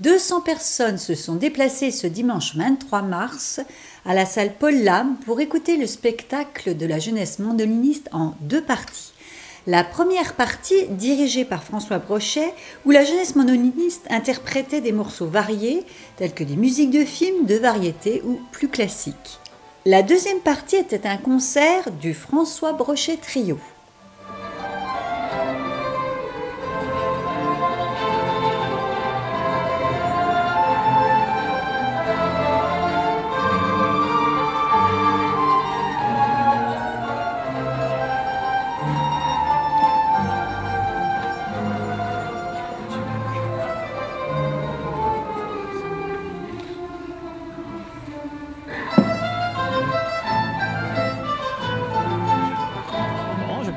200 personnes se sont déplacées ce dimanche 23 mars à la salle Paul Lam pour écouter le spectacle de la jeunesse mandoliniste en deux parties. La première partie, dirigée par François Brochet, où la jeunesse mandoliniste interprétait des morceaux variés, tels que des musiques de films, de variété ou plus classiques. La deuxième partie était un concert du François Brochet Trio.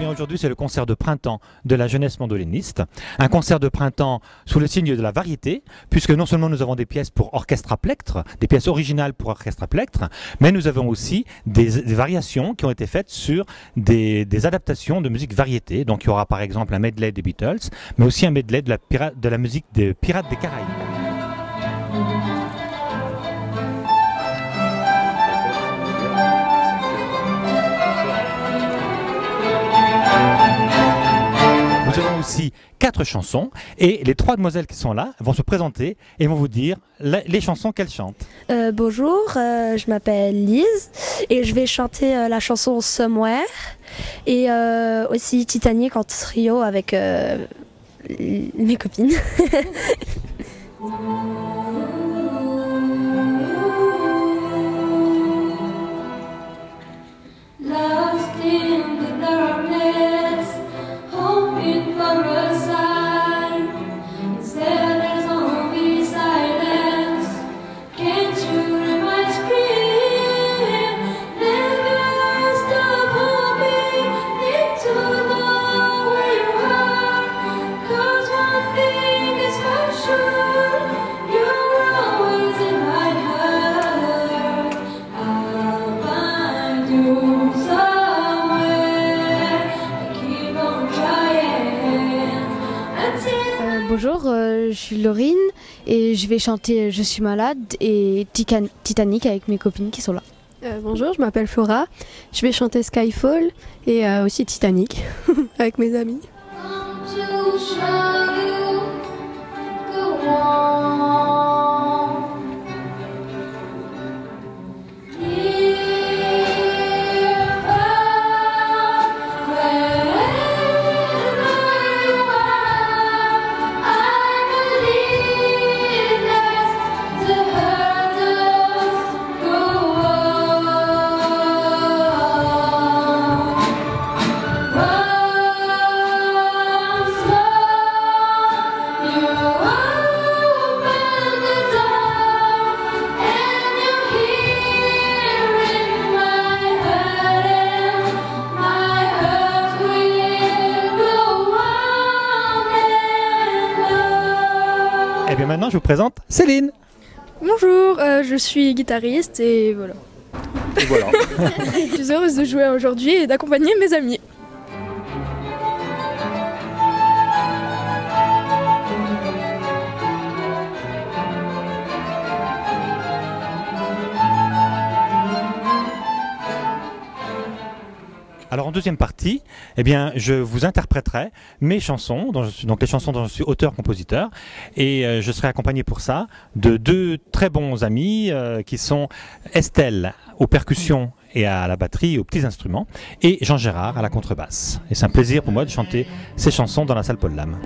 Aujourd'hui, c'est le concert de printemps de la jeunesse mandoliniste. Un concert de printemps sous le signe de la variété, puisque non seulement nous avons des pièces pour orchestre à plectre, des pièces originales pour orchestre à plectre, mais nous avons aussi des, variations qui ont été faites sur des, adaptations de musique variété. Donc il y aura par exemple un medley des Beatles, mais aussi un medley de la, de la musique des Pirates des Caraïbes. Quatre chansons et les trois demoiselles qui sont là vont se présenter et vont vous dire les chansons qu'elles chantent. Euh, bonjour, euh, je m'appelle Lise et je vais chanter euh, la chanson Somewhere et aussi Titanic en trio avec mes copines. Bonjour, euh, je suis Laurine et je vais chanter Je suis malade et Titanic avec mes copines qui sont là. Euh, bonjour, je m'appelle Flora. Je vais chanter Skyfall et euh, aussi Titanic avec mes amis. Et bien maintenant, je vous présente Céline. Bonjour, euh, je suis guitariste et voilà. Et voilà. je suis heureuse de jouer aujourd'hui et d'accompagner mes amis. Alors en deuxième partie, eh bien, je vous interpréterai mes chansons, donc les chansons dont je suis auteur-compositeur, et euh, je serai accompagné pour ça de deux très bons amis euh, qui sont Estelle aux percussions et à la batterie aux petits instruments, et Jean Gérard à la contrebasse. Et c'est un plaisir pour moi de chanter ces chansons dans la salle Paul Lam.